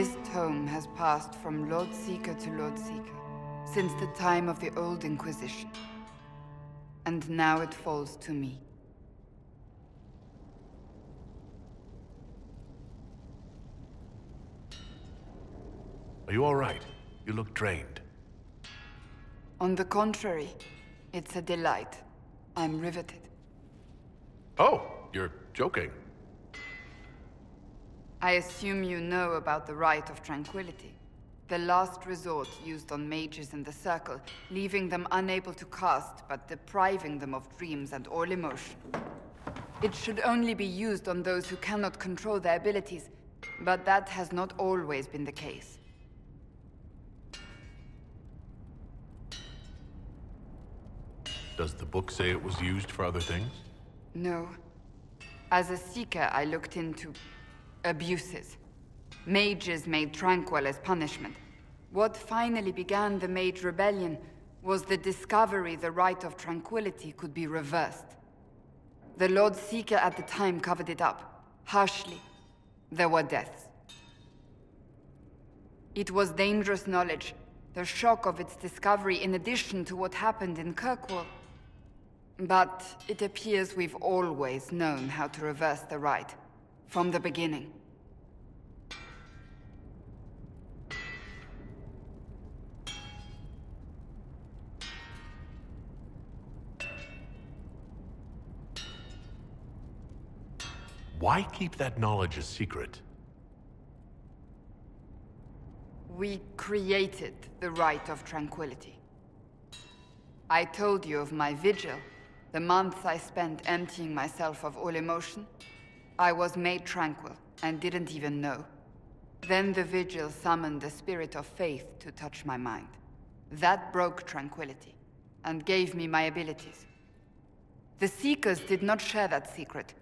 This tome has passed from Lord Seeker to Lord Seeker since the time of the Old Inquisition. And now it falls to me. Are you all right? You look drained. On the contrary, it's a delight. I'm riveted. Oh, you're joking. I assume you know about the Rite of Tranquility. The last resort used on mages in the Circle, leaving them unable to cast, but depriving them of dreams and all emotion. It should only be used on those who cannot control their abilities, but that has not always been the case. Does the book say it was used for other things? No. As a seeker, I looked into abuses. Mages made tranquil as punishment. What finally began the Mage Rebellion was the discovery the Rite of Tranquility could be reversed. The Lord Seeker at the time covered it up, harshly. There were deaths. It was dangerous knowledge, the shock of its discovery in addition to what happened in Kirkwall. But it appears we've always known how to reverse the Rite, from the beginning. Why keep that knowledge a secret? We created the Rite of Tranquility. I told you of my vigil, the months I spent emptying myself of all emotion. I was made tranquil and didn't even know. Then the vigil summoned the spirit of faith to touch my mind. That broke tranquility and gave me my abilities. The Seekers did not share that secret.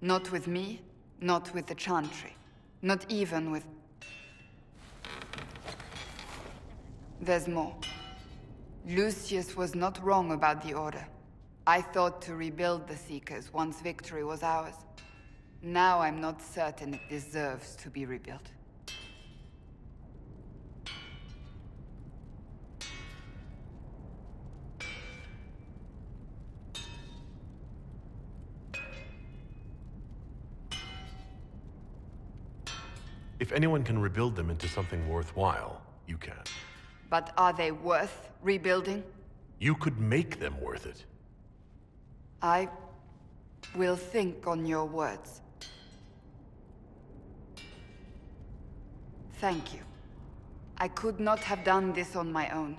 Not with me, not with the Chantry, not even with... There's more. Lucius was not wrong about the Order. I thought to rebuild the Seekers once victory was ours. Now I'm not certain it deserves to be rebuilt. If anyone can rebuild them into something worthwhile, you can. But are they worth rebuilding? You could make them worth it. I will think on your words. Thank you. I could not have done this on my own.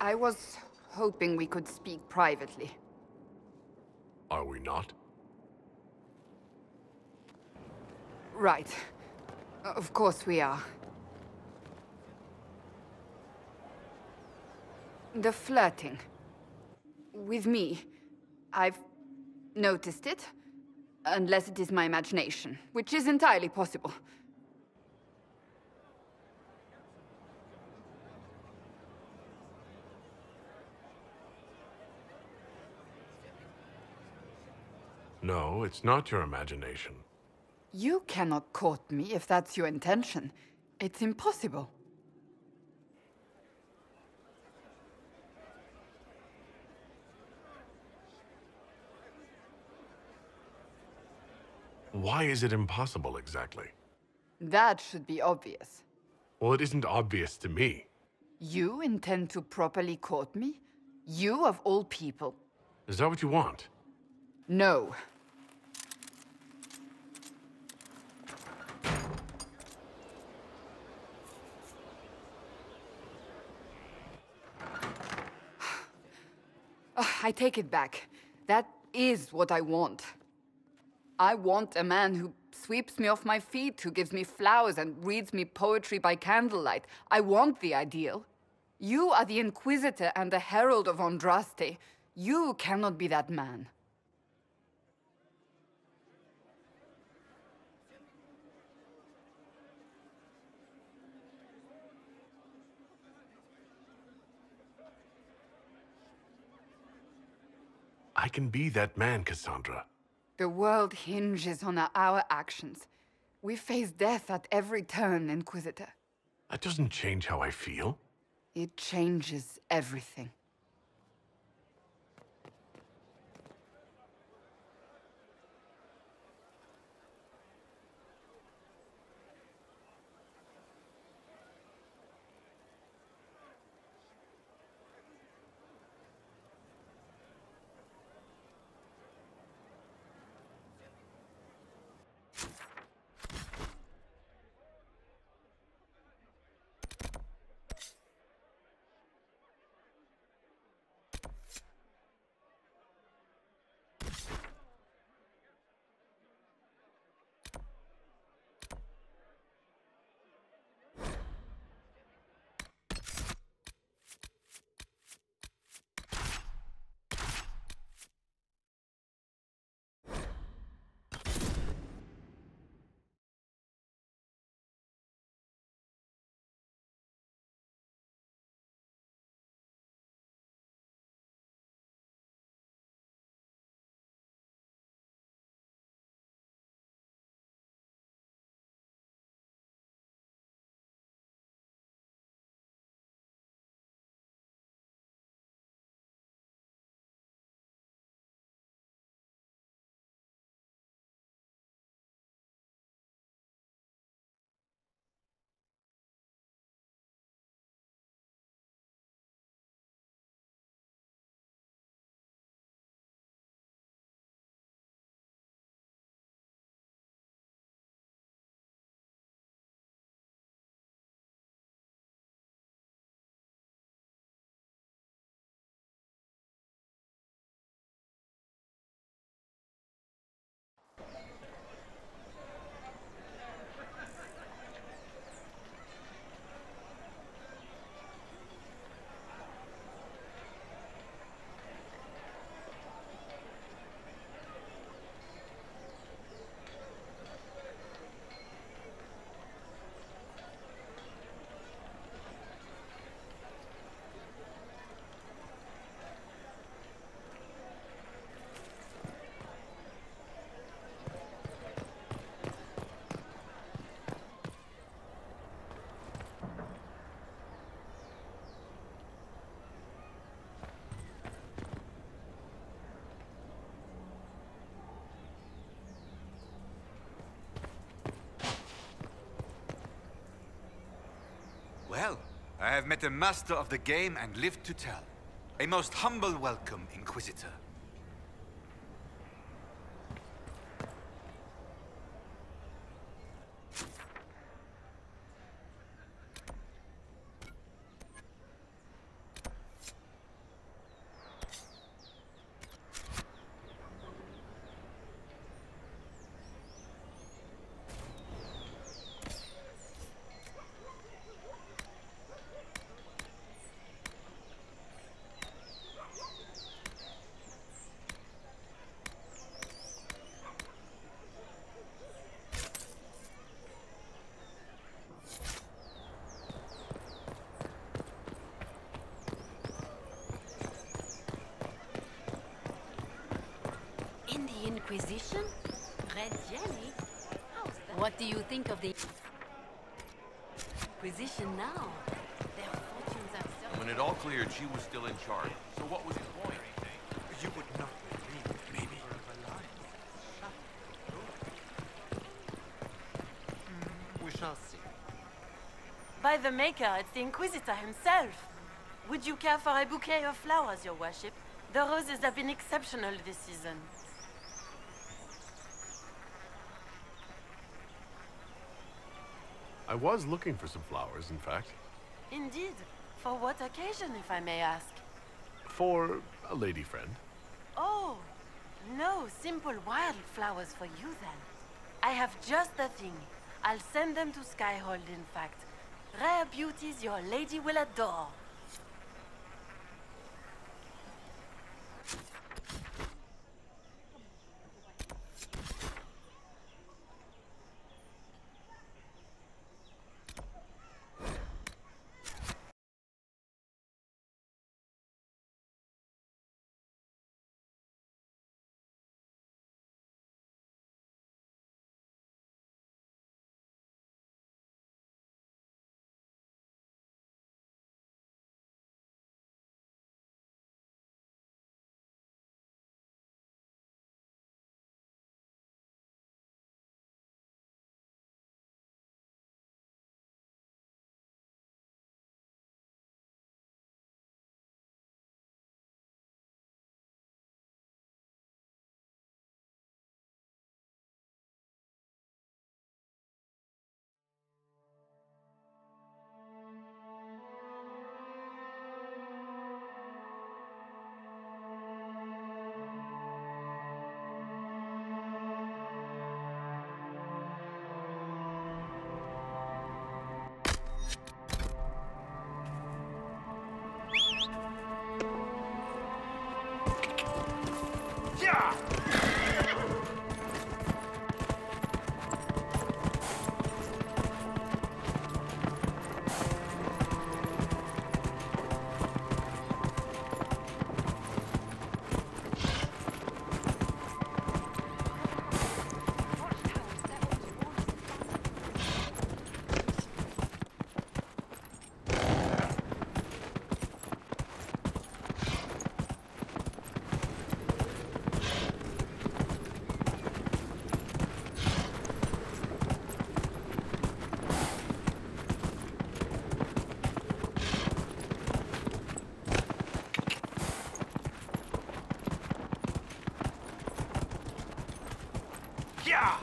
I was hoping we could speak privately. Are we not? Right. Of course we are. The flirting. With me. I've noticed it. Unless it is my imagination, which is entirely possible. No, it's not your imagination. You cannot court me if that's your intention. It's impossible. Why is it impossible exactly? That should be obvious. Well, it isn't obvious to me. You intend to properly court me? You of all people? Is that what you want? No. I take it back. That is what I want. I want a man who sweeps me off my feet, who gives me flowers and reads me poetry by candlelight. I want the ideal. You are the Inquisitor and the Herald of Andraste. You cannot be that man. I can be that man, Cassandra. The world hinges on our actions. We face death at every turn, Inquisitor. That doesn't change how I feel. It changes everything. Well, I have met a master of the game and lived to tell. A most humble welcome, Inquisitor. In the Inquisition? Red Jenny? What do you think of the Inquisition now? Their fortunes are so... When it all cleared, she was still in charge. So what was the point? You would not believe, maybe. We shall see. By the Maker, it's the Inquisitor himself. Would you care for a bouquet of flowers, your worship? The roses have been exceptional this season. I was looking for some flowers, in fact. Indeed. For what occasion, if I may ask? For a lady friend. Oh, No simple wildflowers for you then. I have just the thing. I'll send them to Skyhold, in fact. Rare beauties your lady will adore. Fire! Yeah,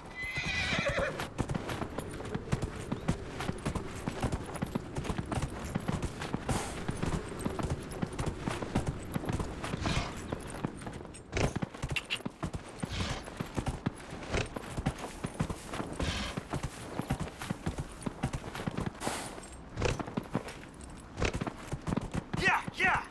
yeah! Yeah!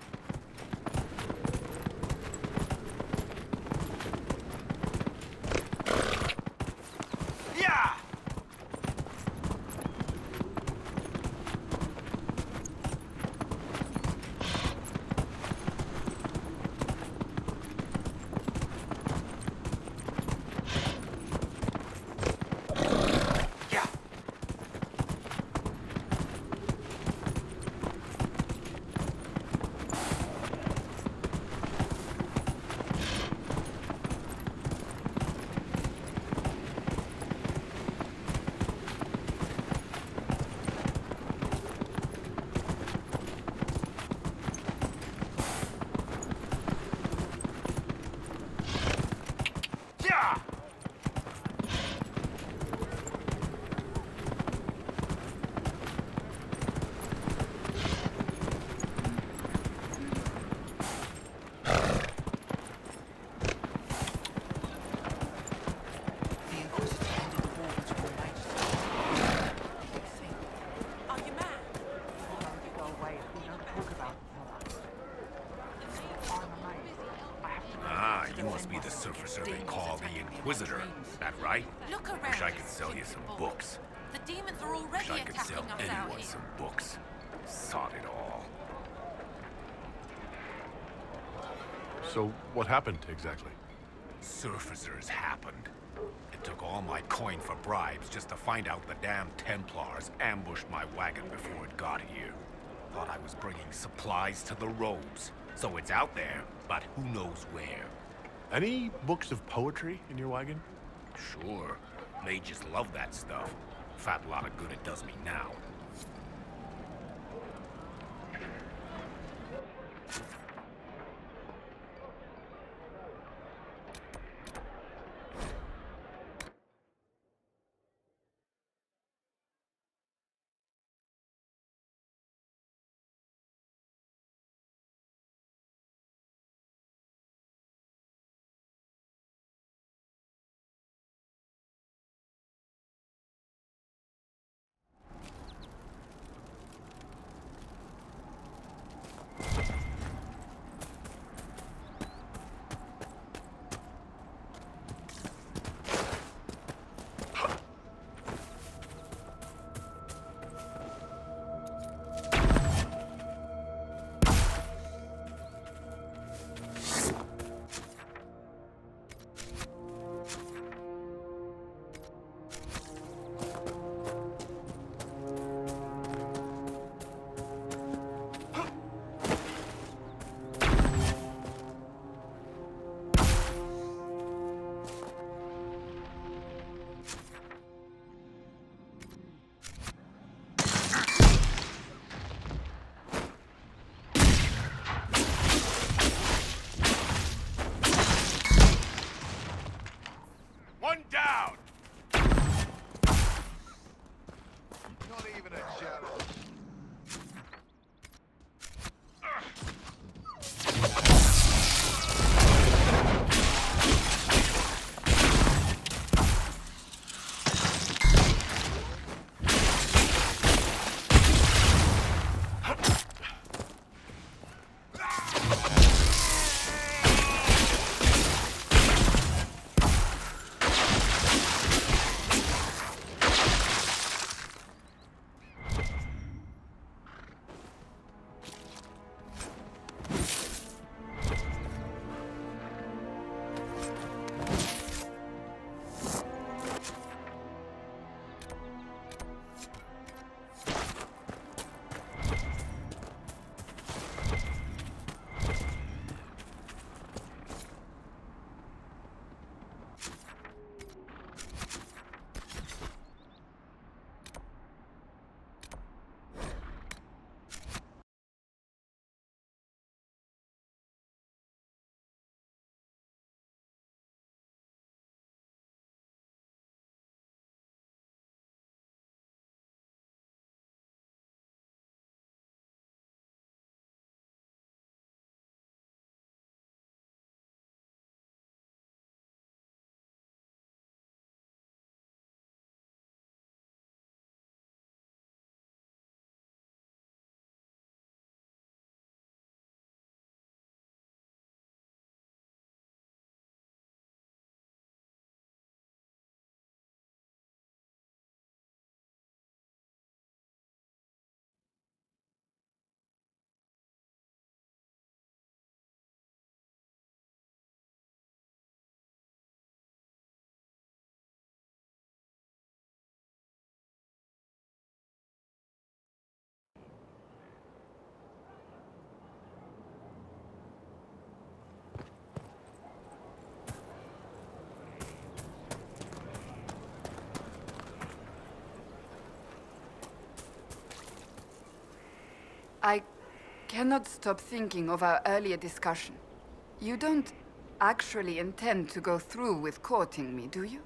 Yeah! Yeah! The Inquisitor ended the war between the Majesty. You think? Are you mad? Why don't you go away? We don't talk about it, I'm amazed. I have to Ah, you must be the surfacer they call the Inquisitor. That right? Look around. Wish I could sell you some books. The demons are Wish I could sell anyone some books. Sod it all. So, what happened exactly? Surfacers happened. It took all my coin for bribes just to find out the damn Templars ambushed my wagon before it got here. Thought I was bringing supplies to the robes. So it's out there, but who knows where. Any books of poetry in your wagon? Sure. Mages love that stuff. Fat lot of good it does me now. Cannot stop thinking of our earlier discussion. You don't actually intend to go through with courting me, do you?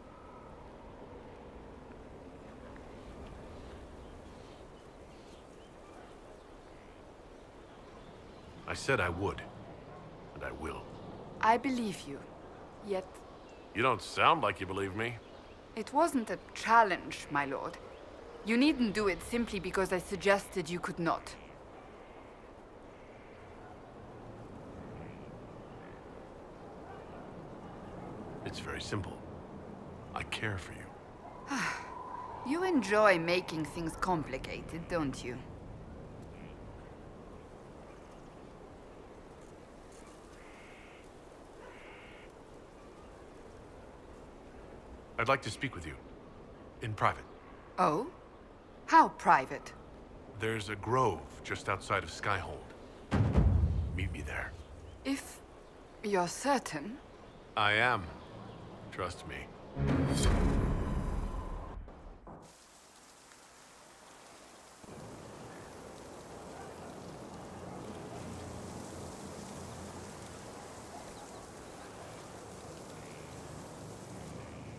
I said I would. And I will. I believe you. Yet, You don't sound like you believe me. it wasn't a challenge, my lord. You needn't do it simply because I suggested you could not. It's very simple. I care for you. You enjoy making things complicated, don't you? I'd like to speak with you. In private. Oh? How private? There's a grove just outside of Skyhold. Meet me there. If you're certain, I am. Trust me.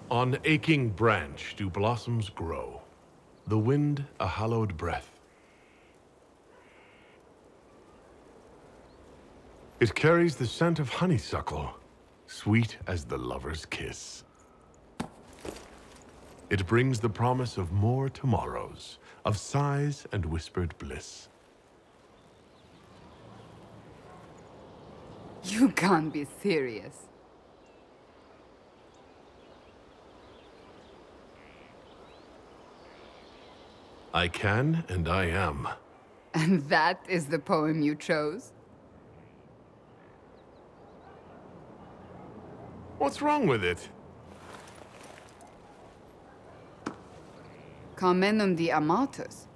On aching branch do blossoms grow, the wind a hallowed breath. It carries the scent of honeysuckle, sweet as the lover's kiss. It brings the promise of more tomorrows, of sighs and whispered bliss. you can't be serious. I can and I am. And that is the poem you chose? What's wrong with it? Carmenum de Amatus.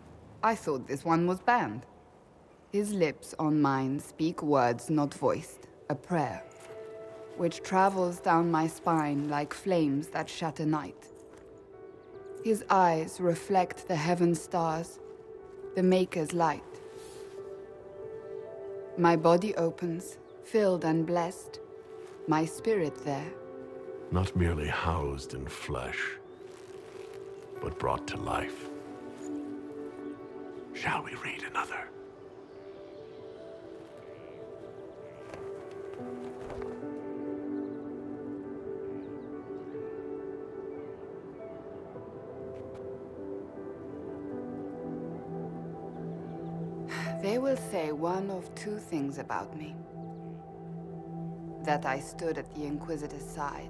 I thought this one was banned. His lips on mine speak words not voiced, a prayer, which travels down my spine like flames that shatter night. His eyes reflect the heaven stars, the Maker's light. My body opens, filled and blessed, my spirit there. Not merely housed in flesh, but brought to life. Shall we read another? They will say one of two things about me. That I stood at the Inquisitor's side,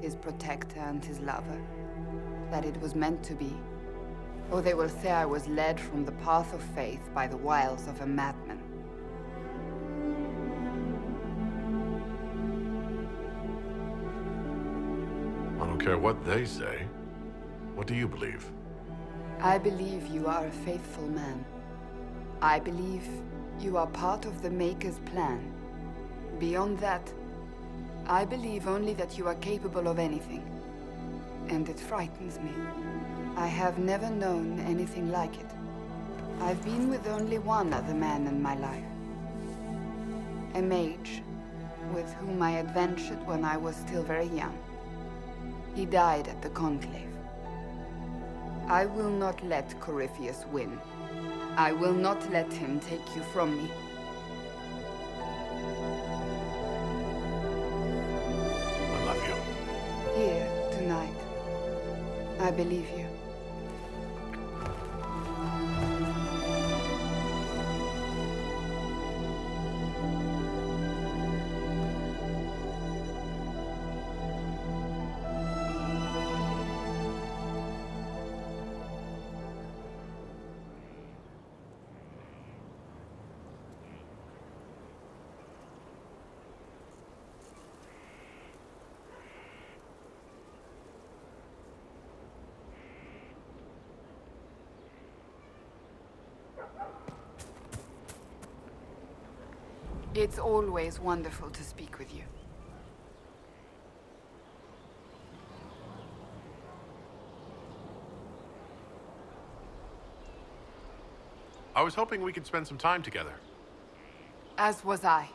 his protector and his lover. That it was meant to be. Or they will say I was led from the path of faith by the wiles of a madman. I don't care what they say. What do you believe? I believe you are a faithful man. I believe you are part of the Maker's plan. Beyond that, I believe only that you are capable of anything. And it frightens me. I have never known anything like it. I've been with only one other man in my life. A mage, with whom I adventured when I was still very young. He died at the Conclave. I will not let Corypheus win. I will not let him take you from me. Tonight. I believe you. It's always wonderful to speak with you. I was hoping we could spend some time together. As was I.